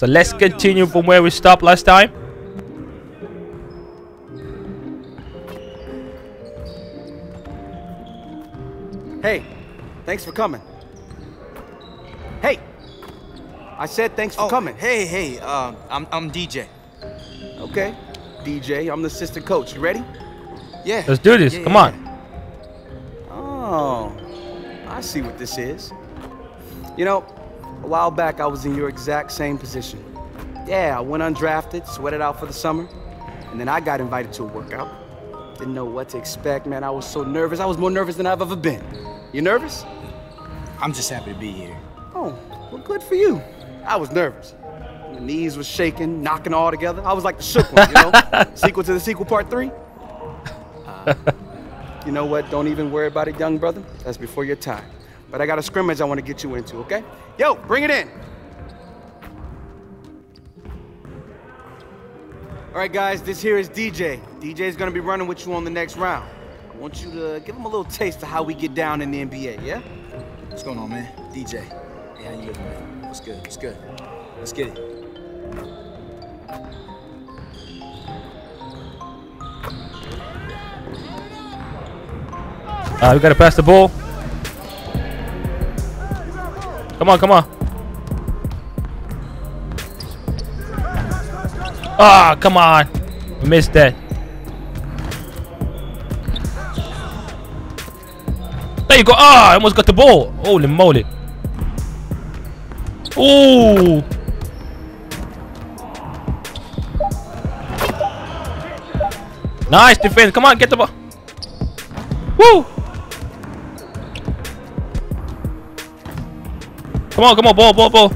So let's continue from where we stopped last time. Hey, thanks for coming. Hey, I said thanks for Oh, coming. Hey, hey, uh, I'm I'm DJ. Okay, DJ, I'm the assistant coach. You ready? Yeah. Let's do this. Yeah, Come yeah, on. Oh, I see what this is. You know, a while back I was in your exact same position. Yeah, I went undrafted, sweated out for the summer, and then I got invited to a workout. Didn't know what to expect, man. I was so nervous. I was more nervous than I've ever been. You nervous? I'm just happy to be here. Oh, well, good for you. I was nervous. My knees was shaking, knocking all together. I was like the shook one, you know? sequel to the sequel, part three. Uh, you know what? Don't even worry about it, young brother. That's before your time. But I got a scrimmage I want to get you into, okay? Yo, bring it in. All right, guys, this here is DJ. DJ is gonna be running with you on the next round. I want you to give him a little taste of how we get down in the NBA, yeah? What's going on, man? DJ. Hey, how you living, man? What's good? What's good? Let's get it. Uh, we gotta pass the ball. Come on, come on. Ah, come on. We missed that. There you go. Ah, I almost got the ball. Holy moly. Ooh. Nice defense. Come on, get the ball. Woo! Come on, come on, ball, ball, ball.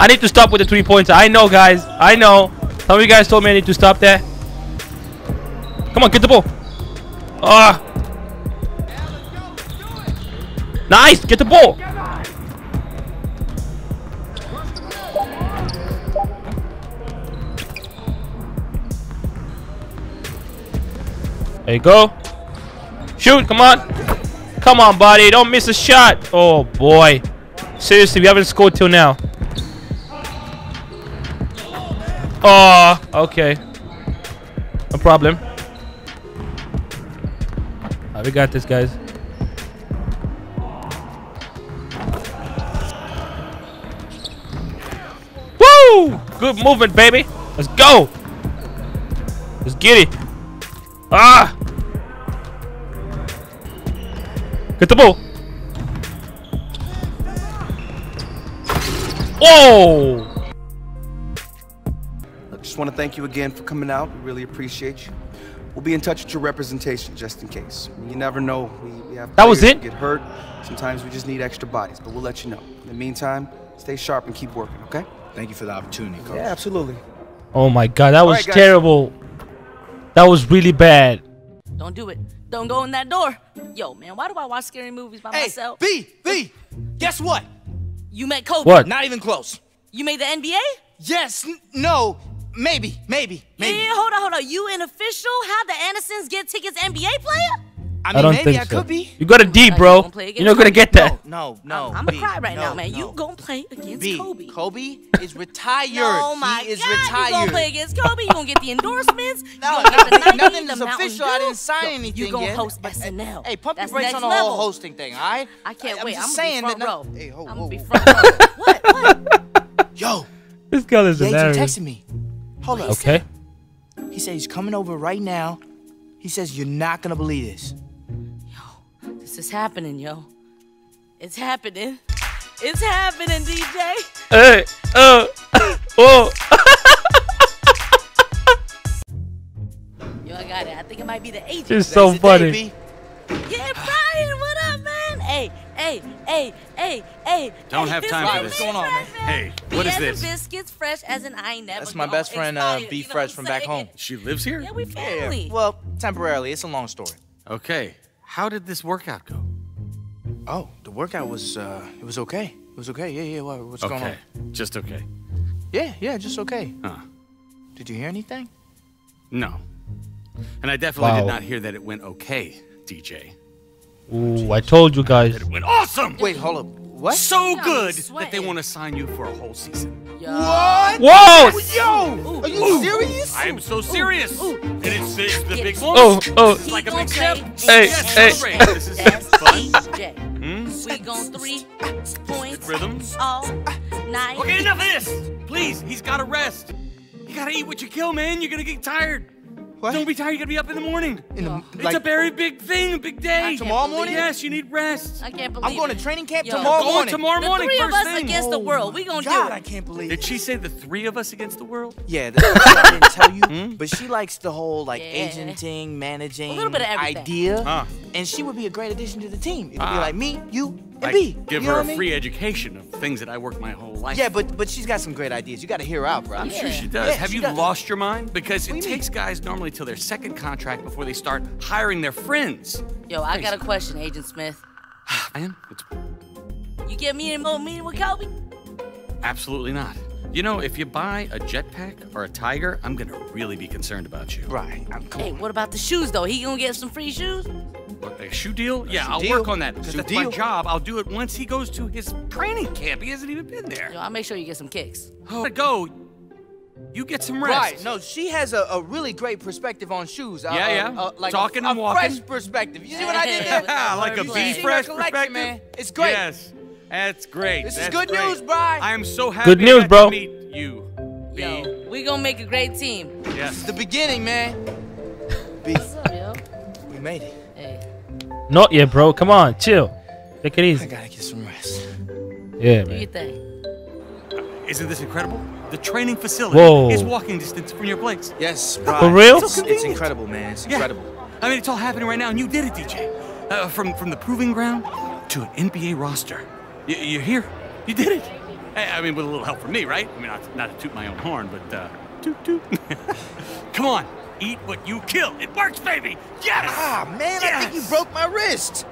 I need to stop with the three pointer. I know, guys. I know. Some of you guys told me I need to stop there. Come on, get the ball. Ah. Nice, get the ball. There you go. Shoot, come on. Come on, buddy. Don't miss a shot. Oh, boy. Seriously, we haven't scored till now. Oh, okay. No problem. Ah, we got this, guys. Woo! Good movement, baby. Let's go. Let's get it. Ah! Get the ball. Whoa! Look, just want to thank you again for coming out. We really appreciate you. We'll be in touch with your representation just in case. You never know. We, we have That was players it? Get hurt. Sometimes we just need extra bodies, but we'll let you know. In the meantime, stay sharp and keep working. Okay? Thank you for the opportunity, coach. Yeah, absolutely. Oh my god, that was right, terrible. That was really bad. Don't do it. Don't go in that door. Yo, man, why do I watch scary movies by Hey, myself? B, B. Guess what? You met Kobe. What? Not even close. You made the NBA? Yes, n- no, maybe, maybe, maybe. Yeah, hold on, hold on. You an official? How the Andersons get tickets NBA player? I I don't maybe think I so. be. You got a D, Like, bro. you You're not gonna get that. No, no, no. I'm, gonna cry right no, now, man. no. You gonna play against B, Kobe. Kobe is retired. Oh my he is God, retired. you gonna play against Kobe? You gonna get the endorsements? You No, gonna get the nothing, Nike, nothing is Mountain official. I didn't sign Yo, anything You gonna yet. host Hey, hey, SNL? Hey, pump That's your brakes on the whole hosting thing, all right? I can't I'm wait. just I'm saying that. front no- Hey, ho, I'm gonna be front row. What? What? Yo, This girl is the agent hilarious. texted me. Hold up. Okay. He said he's coming over right now. He says you're not gonna believe this. This is happening, yo. It's happening. It's happening, DJ. Hey, uh, oh. Yo, I got it. I think it might be the agent. It's so Today's the day, funny. Yeah, Brian, what up, man? Hey, hey, hey, hey, hey. Don't hey, have time for this. What's going on, man? Hey, B what is as this? biscuits, fresh as an I ain't never. That's my gonna best friend, uh, expire, B you know Fresh from I'm back home. She lives here? Yeah, we Yeah, family. well, temporarily. It's a long story. Okay. How did this workout go? Oh, the workout was uh, it was okay. It was okay. Yeah, yeah. What, what's going on? Okay. Just okay. Yeah, yeah, just okay. Huh. Did you hear anything? No. And I definitely Wow. did not hear that it went okay, DJ. Ooh, I told you guys. It went awesome! Wait, hold up. What? So got me good that they want to sign you for a whole season. Yo. What? Whoa! Yo, are you serious? I am so serious. ooh. And it's, it's the big one. Oh, oh. This is like a big step. Hey, yes, hey. This is fun. Hmm? We gon' three points Rhythm. all night. Okay, enough of this. Please, he's got to rest. You gotta eat what you kill, man. You're gonna get tired. What? Don't be tired. You gotta be up in the morning. In the, It's like, a very big thing, a big day. Tomorrow morning? Yes, you need rest. I can't believe I'm going it. to training camp Yo. tomorrow Going morning. tomorrow The morning, three of first us thing. against the world. We gonna God, do I can't believe Did she say the three of us against the world? Yeah, that's what I didn't tell you. Hmm? But she likes the whole like Yeah. agenting, managing A little bit of everything. idea. Huh. And she would be a great addition to the team. It would be Ah. like me, you, and Like, B. give you know her what a I mean? free education of things that I worked my whole life. Yeah, but but she's got some great ideas. You got to hear her out, bro. I'm sure she does. Yeah, Have she you does. lost your mind? Because What it do you takes guys normally till their second contract before they start hiring their friends. Yo, I got a question, Agent Smith. Man, it's You get me in a more meeting with Kobe? absolutely not. You know, if you buy a jetpack or a tiger, I'm gonna really be concerned about you. Right. I'm, come Hey, what about the shoes though? He gonna get some free shoes? What, a shoe deal? Yeah, shoe I'll deal. work on that. Because Shoe that's my job. I'll do it once he goes to his training camp. He hasn't even been there. Yo, I'll make sure you get some kicks. Oh, go. You get some rest. Right. No, she has a, a really great perspective on shoes. Yeah, uh, yeah. uh, like Talking a, and a walking. fresh perspective. You see what I did there? Ah, like a She bee fresh perspective. man. It's great. Yes, that's great. This is good great. news, Bri. I am so happy. Good news, bro. To meet you. B. Yo, we gonna make a great team. Yes. The beginning, man. B, What's up, yo? we made it. Hey. Not yet, bro. Come on, chill. Take it easy. I gotta get some rest. Yeah, what Do your man. thing. Isn't this incredible? The training facility Whoa. is walking distance from your place. Yes, Bri. For real? It's, it's incredible, man. It's Yeah. incredible. I mean, it's all happening right now, and you did it, DJ. Uh, from from the proving ground to an NBA roster. You, you're here. You did it. I I mean, with a little help from me, right? I mean, not, not to toot my own horn, but uh, toot toot. Come on, eat what you kill. It works, baby. Yes. Ah, man, I think you broke my wrist.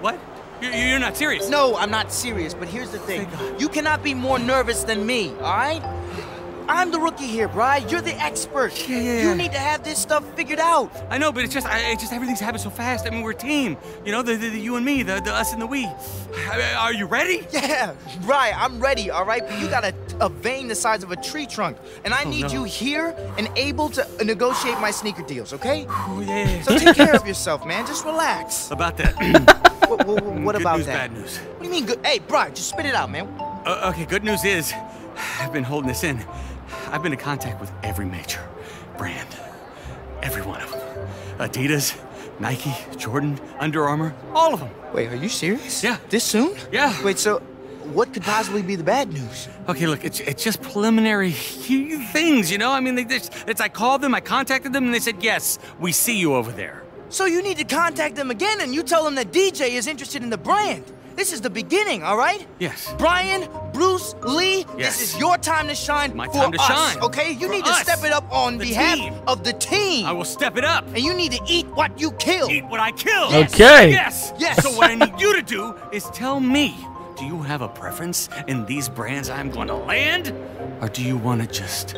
What? You're not serious? No, I'm not serious, but here's the thing. You cannot be more nervous than me, all right? I'm the rookie here, Bri. You're the expert. Yeah, yeah, You need to have this stuff figured out. I know, but it's just, I, it's just everything's happening so fast. I mean, we're a team. You know, the, the, the you and me, the, the us and the we. I- Are you ready? Yeah, right. I'm ready, all right? But you got a, a vein the size of a tree trunk, and I need Oh, no. you here and able to negotiate my sneaker deals, okay? Oh yeah. yeah, So take care of yourself, man. Just relax. About that. What, what, what Good about news, that? bad news. What do you mean good? Hey, Bri, just spit it out, man. Uh, okay, good news is, I've been holding this in. I've been in contact with every major brand, every one of them. Adidas, Nike, Jordan, Under Armour, all of them. Wait, are you serious? Yeah. This soon? Yeah. Wait, so what could possibly be the bad news? Okay, look, it's it's just preliminary things, you know. I mean, they just, it's I called them, I contacted them, and they said yes, we see you over there. So you need to contact them again and you tell them that DJ is interested in the brand. This is the beginning, all right? Yes. Brian, Bruce, Lee, Yes. this is your time to shine My for time to us, shine. okay? You For need to us. step it up on The behalf team. of the team. I will step it up. And you need to eat what you kill. Eat what I kill. Yes. Okay. Yes. Yes. So what I need you to do is tell me, do you have a preference in these brands I'm going to land? Or do you want to just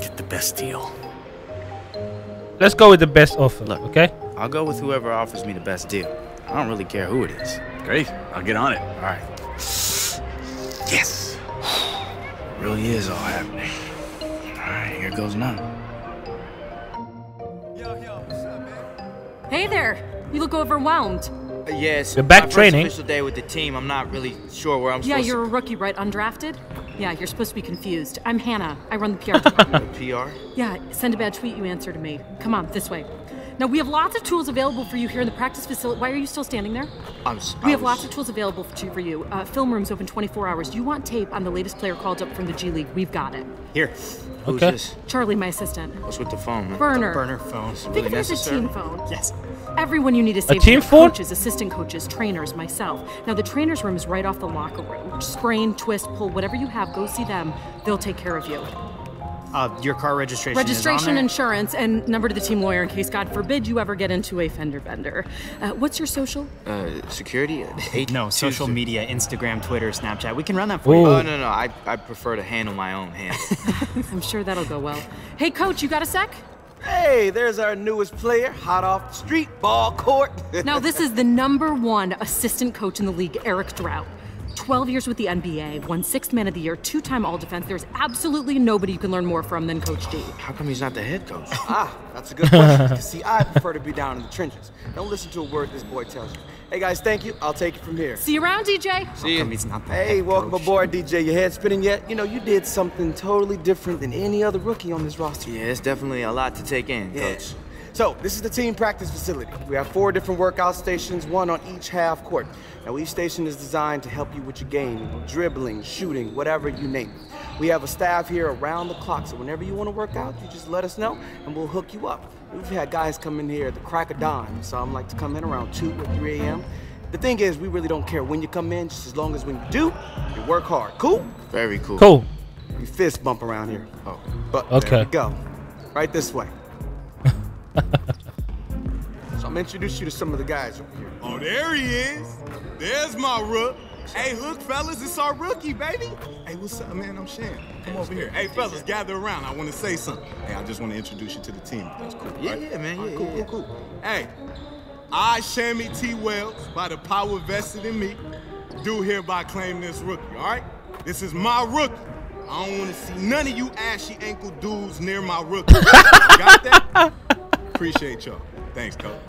get the best deal? Let's go with the best offer, Look, okay? I'll go with whoever offers me the best deal. I don't really care who it is. Great. I'll get on it. All right. Yes. really is all happening. All right, here goes nothing. Hey there. You look overwhelmed. Uh, yes. You're back my first training. official day with the team. I'm not really sure where I'm Yeah, supposed you're a rookie, right? Undrafted? Yeah, you're supposed to be confused. I'm Hannah. I run the PR department. to PR. yeah, send a bad tweet, you answer to me. Come on, this way. Now, we have lots of tools available for you here in the practice facility. Why are you still standing there? I'm s- We have lots of tools available to, for you. Uh, film rooms open 24 hours. Do You want tape on the latest player called up from the G League? We've got it. Here. Who's Okay. this? Charlie, my assistant. What's with the phone? man? Burner. Burner phone. Is Think really of it as a team phone. Yes. Everyone you need to save. team for phone? Coaches, assistant coaches, trainers, myself. Now the trainers' room is right off the locker room. Sprain, twist, pull, whatever you have, go see them. They'll take care of you. Uh, your car registration. Registration, is on there? insurance, and number to the team lawyer in case, God forbid, you ever get into a fender bender. Uh, what's your social? Uh, security? Eight No, social six- media, Instagram, Twitter, Snapchat. We can run that for you. Ooh. Oh no no, I I prefer to handle my own hand. I'm sure that'll go well. Hey, coach, you got a sec? Hey, there's our newest player, hot off the street, ball court. Now, this is the number one assistant coach in the league, Eric Drought. 12 years with the NBA, won sixth man of the year, two time All Defense. There's absolutely nobody you can learn more from than Coach D. How come he's not the head coach? Ah, that's a good question. see, I prefer to be down in the trenches. Don't listen to a word this boy tells you. Hey guys, thank you. I'll take it from here. See you around, DJ. See you. he's not the Hey, head welcome coach? aboard, DJ. Your head spinning yet? You know, you did something totally different than any other rookie on this roster. Yeah, it's definitely a lot to take in, Yeah. coach. So, this is the team practice facility. We have four different workout stations, one on each half court. Now, each station is designed to help you with your game, dribbling, shooting, whatever you name it. We have a staff here around the clock, so whenever you want to work out, you just let us know and we'll hook you up. We've had guys come in here at the crack of dawn, some like to come in around 2 or 3 a.m. The thing is, we really don't care when you come in, just as long as when you do, you work hard. Cool? Very cool. Cool. We fist bump around here. Oh. But Okay. there we go. Right this way. So I'm gonna introduce you to some of the guys over here. Oh, there he is. There's my rook. Hey, Hook, fellas, it's our rookie, baby. Hey, what's up, man? I'm Shan. Come over here. Hey, fellas, gather around. I want to say something. Hey, I just want to introduce you to the team. That's cool. Yeah, right? yeah, man, right, yeah, cool, yeah, cool, cool. Hey, I, Shammy T. Wells, by the power vested in me, do hereby claim this rookie, all right? This is my rookie. I don't want to see none of you ashy ankle dudes near my rookie. Got that? Appreciate y'all. Thanks, coach.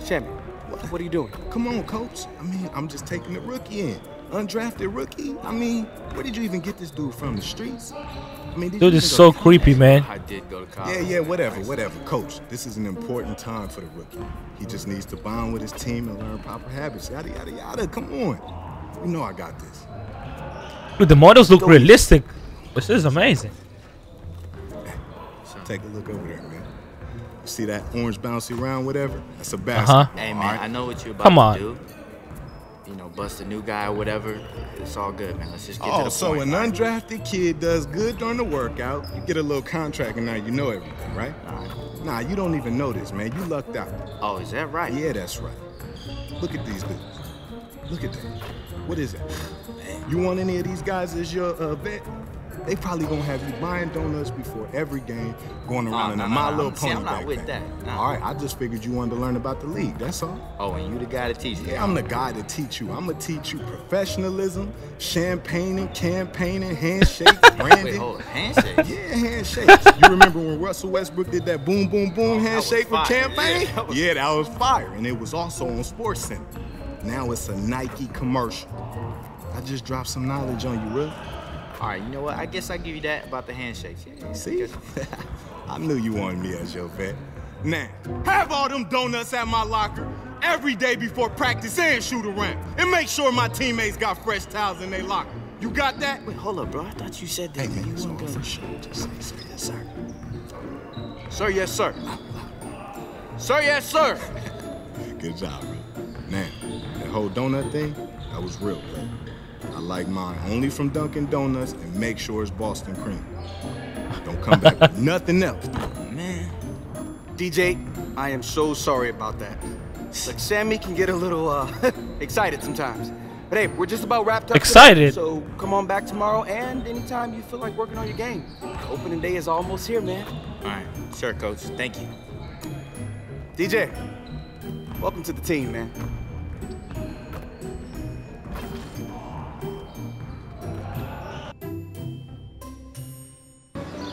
Shammy, what, what are you doing? Come on, coach. I mean, I'm just taking the rookie in. Undrafted rookie. I mean, where did you even get this dude from? The streets? I mean, did Dude you is so go to creepy, man. I did go to college. Yeah, yeah, whatever, whatever. Coach, this is an important time for the rookie. He just needs to bond with his team and learn proper habits. Yada, yada, yada. Come on. You know I got this. Dude, the models look realistic. This is amazing. Take a look over there, man. You see that orange bouncy round, whatever? That's a basket. Uh-huh. Hey, man, All right? I know what you're about Come to on. do. You know, bust a new guy or whatever. It's all good, man. Let's just get to Oh, the so point. an undrafted kid does good during the workout. You get a little contract, and now you know everything, right? Nah. Nah, you don't even know this, man. You lucked out. Oh, is that right? Yeah, that's right. Look at these dudes. Look at that. What is that? You want any of these guys as your uh, vet? They probably gonna have you buying donuts before every game, going oh, around Oh, in a My. Little Pony I'm not with that. All right, I just figured you wanted to learn about the league. That's all. Oh, and you the guy to teach me. Yeah, I'm the guy to teach you. I'm gonna teach you professionalism, champagning, campaigning, handshakes, branding. Wait, hold on. Handshake? Yeah, handshakes. you remember when Russell Westbrook did that boom, boom, boom oh, handshake with campaign? Yeah, that was- yeah, that was fire, and it was also on SportsCenter. Now it's a Nike commercial. I just dropped some knowledge on you, real. All right, you know what? I guess I give you that about the handshakes. Yeah, See? I knew you wanted me as your vet. Now, have all them donuts at my locker every day before practice and shoot around. And make sure my teammates got fresh towels in their locker. You got that? Wait, hold up, bro. I thought you said that Hey, man, you it's all for sure. Just say, say yes, sir. Sir, yes, sir. Sir, yes, sir. Good job, bro. Now, that whole donut thing, that was real, bro. I like mine only from Dunkin' Donuts and make sure it's Boston cream. Don't come back with nothing else. Man. DJ, I am so sorry about that. Like, Sammy can get a little uh, excited sometimes. But hey, we're just about wrapped up. today, Excited? so come on back tomorrow and anytime you feel like working on your game. Opening day is almost here, man. All right, sure, coach. Thank you. DJ, welcome to the team, man.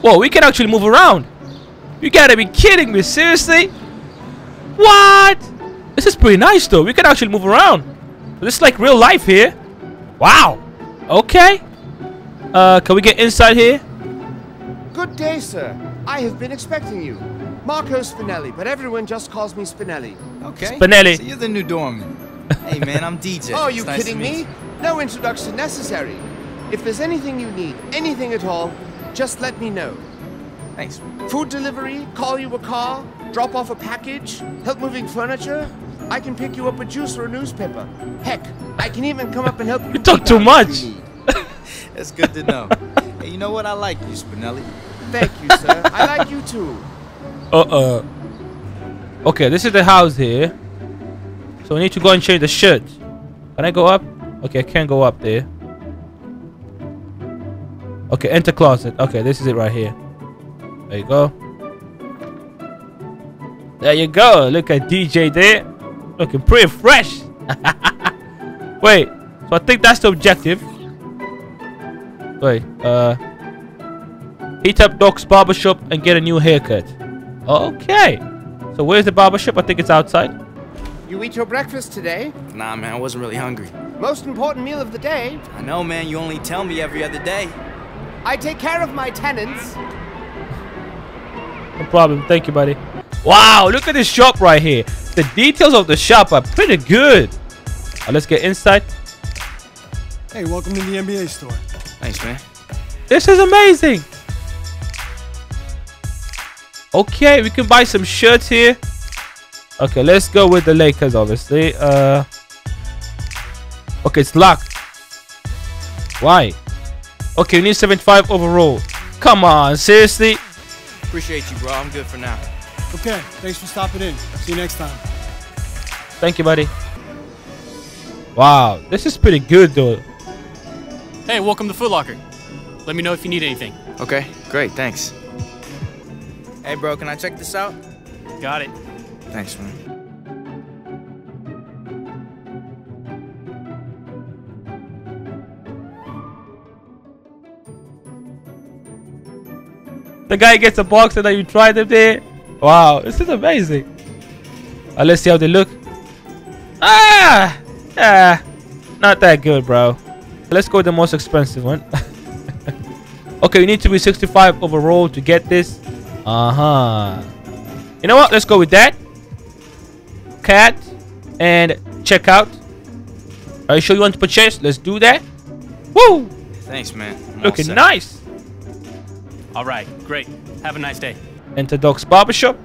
Whoa, we can actually move around. You gotta be kidding me, seriously? What? This is pretty nice though. We can actually move around. This is like real life here. Wow. Okay. Uh, can we get inside here? Good day, sir. I have been expecting you. Marco Spinelli, but everyone just calls me Spinelli. Okay. Spinelli. So you're the new doorman. hey, man, I'm DJ. Oh, are you nice kidding meet me? No introduction necessary. If there's anything you need, anything at all, just let me know. Thanks. Food delivery, call you a car, drop off a package, help moving furniture. I can pick you up a juice or a newspaper. Heck, I can even come up and help you. You talk too much. That's good to know. hey, you know what? I like you, Spinelli. Thank you, sir. I like you too. Uh-uh. Okay, this is the house here. So we need to go and change the shirt. Can I go up? Okay, I can't go up there. Okay, enter closet. Okay, this is it right here. There you go. There you go. Look at DJ there. Looking pretty fresh. Wait. So I think that's the objective. Wait, uh... Heat up Doc's barbershop and get a new haircut. Okay. So where's the barbershop? I think it's outside. You eat your breakfast today? Nah, man, I wasn't really hungry. Most important meal of the day. I know, man. You only tell me every other day. I take care of my tenants. No problem. Thank you, buddy. Wow, look at this shop right here. The details of the shop are pretty good. Uh, let's get inside. Hey, welcome to the NBA store. Thanks, man. This is amazing. Okay, we can buy some shirts here. Okay, let's go with the Lakers, obviously. Uh, okay, it's locked. Why? Okay, we need 75 overall. Come on, seriously? Appreciate you, bro. I'm good for now. Okay, thanks for stopping in. See you next time. Thank you, buddy. Wow, this is pretty good, though. Hey, welcome to Foot Locker. Let me know if you need anything. Okay, great. Thanks. Hey, bro, can I check this out? Got it. Thanks, man. The guy gets a box and then you try them there. Wow, this is amazing. Uh, let's see how they look. Ah! Ah! Not that good, bro. Let's go with the most expensive one. okay, you need to be 65 overall to get this. Uh-huh. You know what? Let's go with that. Cat and check out. Are you sure you want to purchase? Let's do that. Woo! Thanks, man. I'm Looking nice. All right, great. Have a nice day. Enter Doc's Barbershop.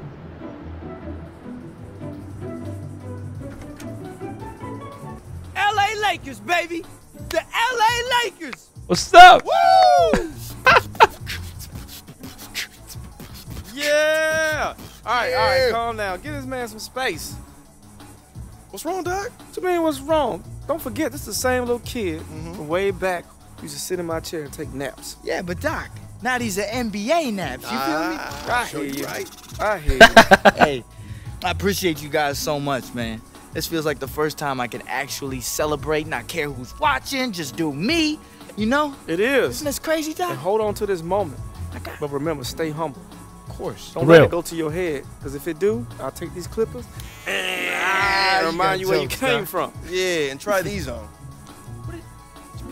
LA Lakers, baby. The LA Lakers. What's up? Woo! Yeah. All right, all right, calm down. Give this man some space. What's wrong, Doc? What you mean, what's wrong? Don't forget, this is the same little kid mm-hmm. from way back used to sit in my chair and take naps. Yeah, but Doc, now these are NBA naps. You feel me? Ah, I hear you. I hear you. hey, I appreciate you guys so much, man. This feels like the first time I can actually celebrate, not care who's watching, just do me. You know? It is. Isn't this crazy, Doc? And hold on to this moment. But remember, stay humble. Of course. Don't Real. let it go to your head. Because if it do, I'll take these clippers and ah, remind you where you came Doc. from. Yeah, and try these on.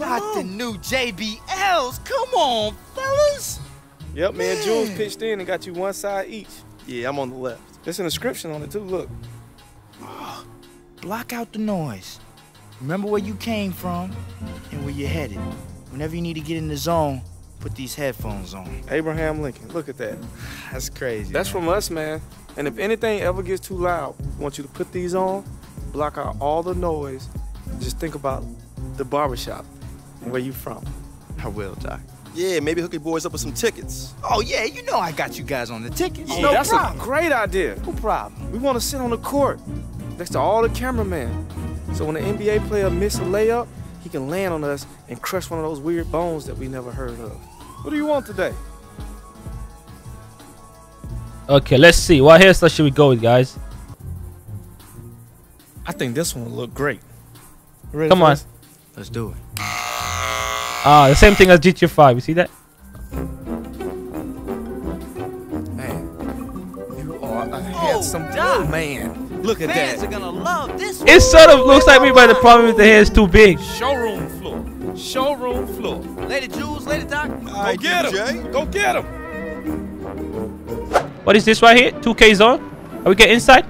Not the new JBLs. Come on, fellas. Yep, man. Jules pitched in and got you one side each. Yeah, I'm on the left. There's an inscription on it too. Look. Block out the noise. Remember where you came from and where you're headed. Whenever you need to get in the zone, put these headphones on. Abraham Lincoln. Look at that. That's crazy. That's from us, man. And if anything ever gets too loud, I want you to put these on, block out all the noise. Just think about the barbershop and where you from. I will, Doc. Yeah, maybe hook your boys up with some tickets. Oh yeah, you know I got you guys on the tickets. Oh, no that's problem. a great idea. No problem. We want to sit on the court next to all the cameramen. So when an NBA player miss a layup, he can land on us and crush one of those weird bones that we never heard of. What do you want today? Okay, let's see. What hairstyle should we go with, guys? I think this one will look great. Ready Come on. this? Let's do it. Ah, the same thing as GTA 5. You see that? Man, You are a handsome Doc. man. Look at Fans that. are gonna love this. It sort of looks like me, but the problem is the hair is too big. Showroom floor. Showroom floor. Lady Jules, Lady Doc. Go get him. Go get him. What is this right here? 2K zone? Are we getting inside?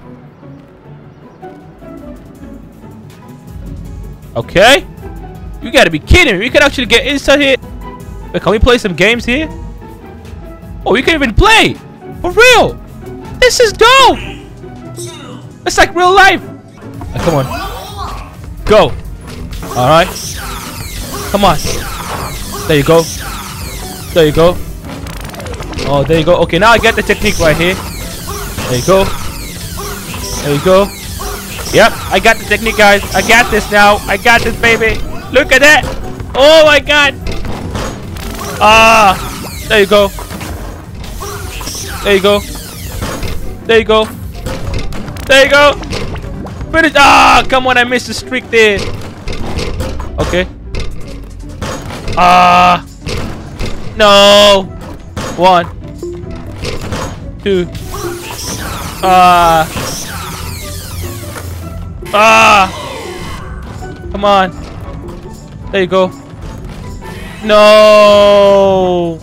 Okay. You gotta be kidding me. We can actually get inside here. Wait, can we play some games here? Oh, we can even play. For real. This is dope. It's like real life. Come on. Go. All right. Come on. There you go. There you go. Oh, there you go. Okay, now I get the technique right here. There you go. There you go. Yep, I got the technique, guys. I got this now. I got this, baby. Look at that. Oh my god. Ah, there you go. There you go. There you go. There you go. Finish. Ah, come on. I missed the streak there. Okay. Ah. no. One. Two. Ah. Ah. Come on. There you go. No.